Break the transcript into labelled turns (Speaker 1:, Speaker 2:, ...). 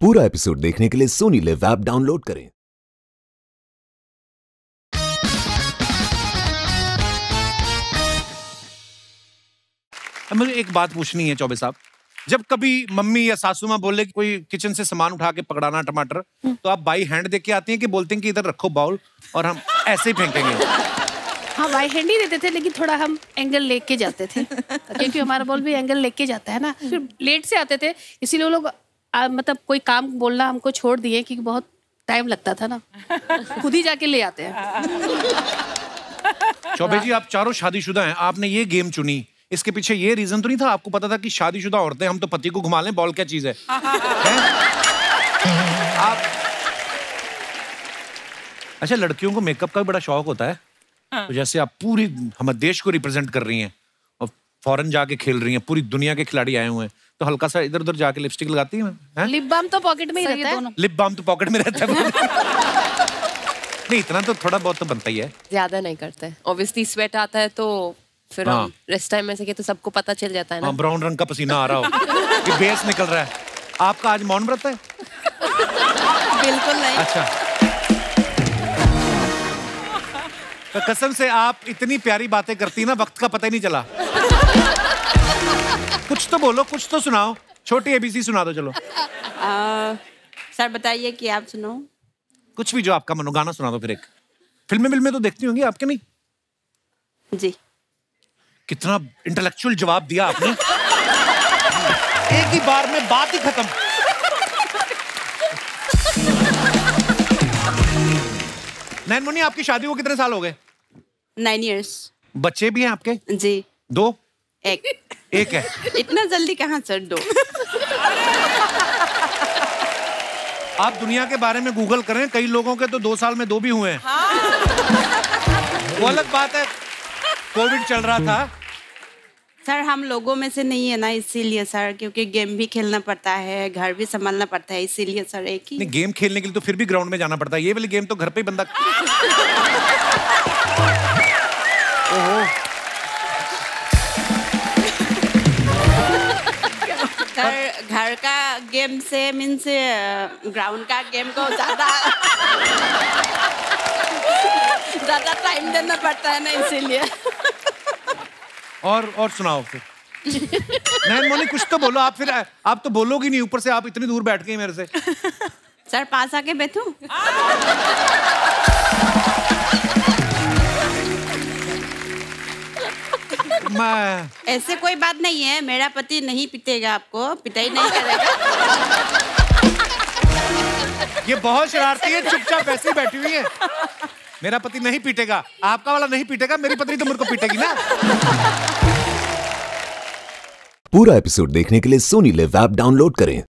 Speaker 1: पूरा एपिसोड देखने के लिए सोनी लिव ऐप डाउनलोड करें।
Speaker 2: मुझे एक बात पूछनी है चौबे साहब। जब कभी मम्मी या सासू माँ बोले कि कोई किचन से सामान उठा के पकड़ाना टमाटर तो आप बाई हैंड दे के आती हैं कि बोलते हैं कि इधर रखो बाउल और हम ऐसे ही फेंकेंगे।
Speaker 3: हाँ वाई हैंड ही देते थे लेकिन थोड़ा हम एंगल लेके जाते थे। क्योंकि हमारा बॉल भी एंगल लेके जाता है ना। फिर लेट से आते थे इसीलिए वो लोग आ, मतलब कोई काम बोलना हमको छोड़ दिए क्योंकि बहुत टाइम लगता था ना। खुद ही जाके ले आते हैं।
Speaker 2: चौबे जी आप चारों शादीशुदा हैं। आपने ये गेम चुनी। इसके पीछे ये रीजन तो नहीं था? आपको पता था कि शादीशुदा औरतें हम तो पति को घुमा लें बॉल क्या चीज़ है, हैं? आप अच्छा लड़कियों को मेकअप का भी बड़ा शौक होता है। तो जैसे आप पूरी हमारे देश को रिप्रेजेंट कर रही हैं और फॉरेन जाके खेल रही हैं पूरी दुनिया के खिलाड़ी आए हुए हैं। तो हल्का सा इधर उधर जाके लिपस्टिक लगाती हैं?
Speaker 3: लिप बाम तो पॉकेट में ही रहता है।
Speaker 2: लिप बाम तो पॉकेट में रहता है। नहीं इतना तो थोड़ा बहुत तो बनता ही है।
Speaker 4: ज़्यादा नहीं करते। ऑब्वियसली स्वेट आता है तो फिर
Speaker 2: हाँ।
Speaker 4: रेस्ट टाइम में से तो सबको पता चल जाता है ना।
Speaker 2: हाँ ब्राउन रंग का पसीना आ रहा हो कि बेस निकल रहा है। आपका आज मौन व्रत है?
Speaker 5: बिल्कुल नहीं।
Speaker 2: अच्छा। तो कसम से आप इतनी प्यारी बातें करती ना वक्त का पता ही नहीं चला। कुछ तो बोलो कुछ तो सुनाओ। छोटी एबीसी सुना दो चलो।
Speaker 5: आ, सर बताइए कि आप सुनो।
Speaker 2: कुछ भी जो आपका मनो गाना सुना दो फिर एक। फ़िल्में फ़िल्में तो देखती होंगी आपके नहीं?
Speaker 5: जी।
Speaker 2: कितना इंटेलेक्चुअल जवाब दिया आपने। एक ही बार में बात ही खत्म। नैन मुन्नी आपकी शादी को कितने साल हो गए?
Speaker 5: नाइन इयर्स
Speaker 2: बच्चे भी हैं आपके?
Speaker 5: जी।
Speaker 2: दो?
Speaker 5: एक।
Speaker 2: एक है।
Speaker 5: इतना जल्दी कहाँ सर दो?
Speaker 2: आप दुनिया के बारे में गूगल करें कई लोगों के तो दो साल में दो भी हुए हैं। वो अलग बात है कोविड चल रहा था।
Speaker 5: सर हम लोगों में से नहीं है ना इसीलिए सर क्योंकि गेम भी खेलना पड़ता है घर भी संभालना पड़ता है इसीलिए सर एक ही।
Speaker 2: नहीं गेम खेलने के लिए तो फिर भी ग्राउंड में जाना पड़ता है। ये वाली गेम तो घर पे ही बंदा ओहो।
Speaker 5: सर घर का गेम से मीन्स ग्राउंड का गेम को ज़्यादा ज़्यादा टाइम देना पड़ता है ना इसीलिए।
Speaker 2: और और सुनाओ फिर। नैन मोनी कुछ तो बोलो आप फिर आप तो बोलोगी नहीं ऊपर से आप इतनी दूर बैठ गई मेरे से।
Speaker 5: सर पास आके बैठू?
Speaker 2: मैं
Speaker 5: ऐसे कोई बात नहीं है मेरा पति नहीं पीतेगा आपको पिटाई नहीं करेगा।
Speaker 2: ये बहुत शरारती है चुपचाप ऐसे ही बैठी हुई है। मेरा पति नहीं पीटेगा आपका वाला नहीं पीटेगा मेरी पत्नी तो मेरे को पीटेगी ना।
Speaker 1: पूरा एपिसोड देखने के लिए सोनी लिव ऐप डाउनलोड करें।